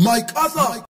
Mike Other.